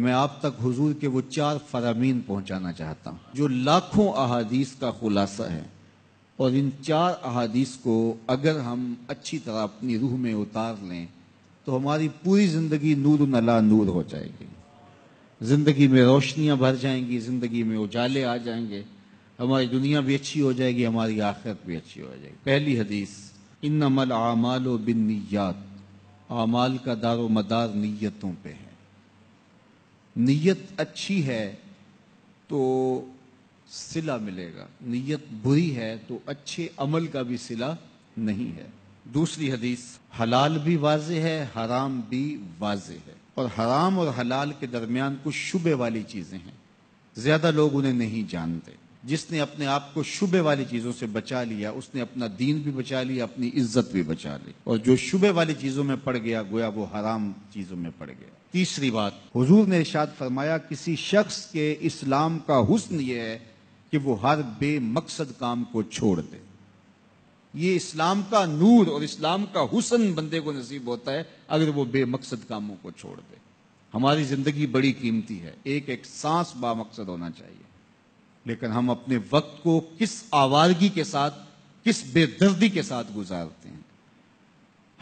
میں آپ تک حضور کے وہ چار فرامین پہنچانا چاہتا ہوں، جو لاکھوں احادیث کا خلاصہ ہے۔ اور ان چار احادیث کو اگر ہم اچھی طرح اپنی روح میں اتار لیں، تو ہماری پوری زندگی نور نلا نور ہو جائے گی۔ زندگی میں روشنیاں بھر جائیں گی، زندگی میں اجالے آ جائیں گے۔ ہماری دنیا بھی اچھی ہو جائے گی، ہماری آخرت بھی اچھی ہو جائے گی۔ پہلی حدیث ان عمل اعمال و بن نیات اعمال کا دار و مدار نیتوں پہ ہے۔ نیت اچھی ہے تو صلہ ملے گا۔ نیت بری ہے تو اچھے عمل کا بھی صلہ نہیں ہے۔ دوسری حدیث، حلال بھی واضح ہے، حرام بھی واضح ہے۔ اور حرام اور حلال کے درمیان کچھ شبے والی چیزیں ہیں۔ زیادہ لوگ انہیں نہیں جانتے۔ جس نے اپنے آپ کو شبے والی چیزوں سے بچا لیا، اس نے اپنا دین بھی بچا لیا، اپنی عزت بھی بچا لی۔ اور جو شبے والی چیزوں میں پڑ گیا، گویا وہ حرام چیزوں میں پڑ گیا۔ تیسری بات۔ حضور نے ارشاد فرمایا، کسی شخص کے اسلام کا حسن یہ ہے کہ وہ ہر بے مقصد کام کو چھوڑ دے۔ یہ اسلام کا نور اور اسلام کا حسن بندے کو نصیب ہوتا ہے اگر وہ بے مقصد کاموں کو چھوڑ دے۔ ہماری زندگی بڑی قیمتی ہے، ایک ایک سانس با مقصد ہونا چاہیے۔ لیکن ہم اپنے وقت کو کس آوارگی کے ساتھ، کس بے دردی کے ساتھ گزارتے ہیں؟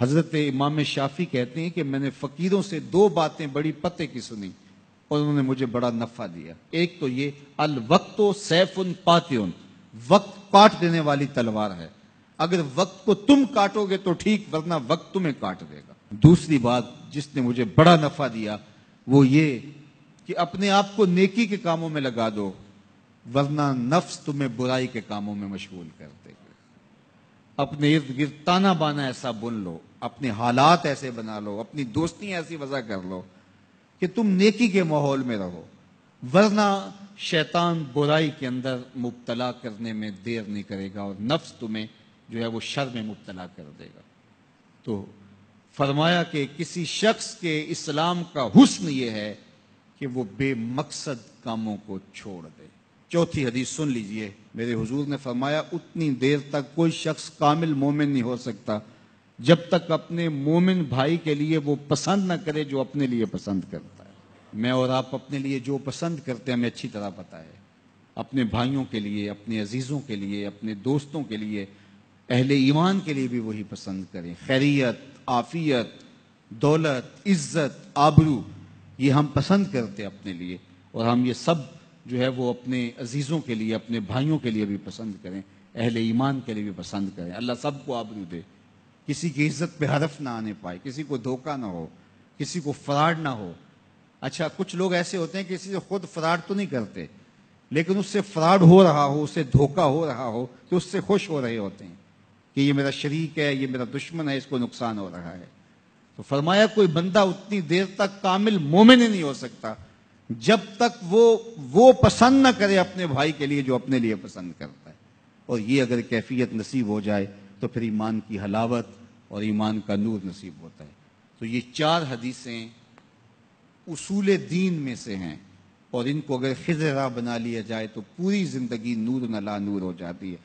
حضرت امام شافی کہتے ہیں کہ میں نے فقیروں سے دو باتیں بڑی پتے کی سنی اور انہوں نے مجھے بڑا نفع دیا۔ ایک تو یہ، الوقت و سیف ان پاتیون، وقت کاٹ دینے والی تلوار ہے۔ اگر وقت کو تم کاٹو گے تو ٹھیک، ورنہ وقت تمہیں کاٹ دے گا۔ دوسری بات جس نے مجھے بڑا نفع دیا، وہ یہ کہ اپنے آپ کو نیکی کے کاموں میں لگا دو، ورنہ نفس تمہیں برائی کے کاموں میں مشغول کر دے گا۔ اپنے ارد گرد تانا بانا ایسا بن لو، اپنے حالات ایسے بنا لو، اپنی دوستی ایسی وضع کر لو کہ تم نیکی کے ماحول میں رہو۔ ورنہ شیطان برائی کے اندر مبتلا کرنے میں دیر نہیں کرے گا اور نفس تمہیں جو ہے وہ شر میں مبتلا کر دے گا۔ تو فرمایا کہ کسی شخص کے اسلام کا حسن یہ ہے کہ وہ بے مقصد کاموں کو چھوڑ دے۔ چوتھی حدیث سن لیجیے۔ میرے حضور نے فرمایا، اتنی دیر تک کوئی شخص کامل مومن نہیں ہو سکتا، جب تک اپنے مومن بھائی کے لیے وہ پسند نہ کرے جو اپنے لیے پسند کرتا ہے۔ میں اور آپ اپنے لیے جو پسند کرتے ہیں، ہمیں اچھی طرح پتا ہے۔ اپنے بھائیوں کے لیے، اپنے عزیزوں کے لیے، اپنے دوستوں کے لیے، اہل ایمان کے لیے بھی وہی پسند کریں۔ خیریت آفیت دولت، عزت، آبرو، یہ ہم پسند کرتے اپنے لیے۔ اور ہم یہ سب جو ہے وہ اپنے عزیزوں کے لیے، اپنے بھائیوں کے لیے بھی پسند کریں، اہل ایمان کے لیے بھی پسند کریں۔ اللہ سب کو آبرو دے۔ کسی کی عزت پہ حرف نہ آنے پائے، کسی کو دھوکہ نہ ہو، کسی کو فراڈ نہ ہو۔ اچھا کچھ لوگ ایسے ہوتے ہیں کہ کسی سے خود فراڈ تو نہیں کرتے، لیکن اس سے فراڈ ہو رہا ہو، اس سے دھوکہ ہو رہا ہو تو اس سے خوش ہو رہے ہوتے ہیں کہ یہ میرا شریک ہے، یہ میرا دشمن ہے، اس کو نقصان ہو رہا ہے۔ تو فرمایا، کوئی بندہ اتنی دیر تک کامل مومن نہیں ہو سکتا۔ جب تک وہ وہ پسند نہ کرے اپنے بھائی کے لیے جو اپنے لیے پسند کرتا ہے۔ اور یہ اگر کیفیت نصیب ہو جائے تو پھر ایمان کی حلاوت اور ایمان کا نور نصیب ہوتا ہے۔ تو یہ چار حدیثیں اصول دین میں سے ہیں۔ اور ان کو اگر خزرہ بنا لیا جائے تو پوری زندگی نور نلا نور ہو جاتی ہے۔